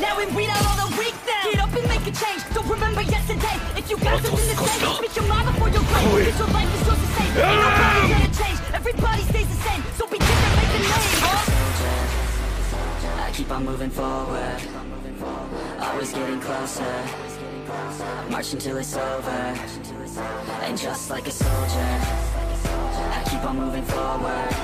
Now we weed out all the weak now. Get up and make a change. Don't remember yesterday. If you got something to say, speak your mind before your grave. Cause your life is yours to save. Ain't gonna change. Everybody stays the same. So be different, make the name. Huh? I keep on moving forward. Always getting closer. March until it's over. And just like a soldier, I keep on moving forward.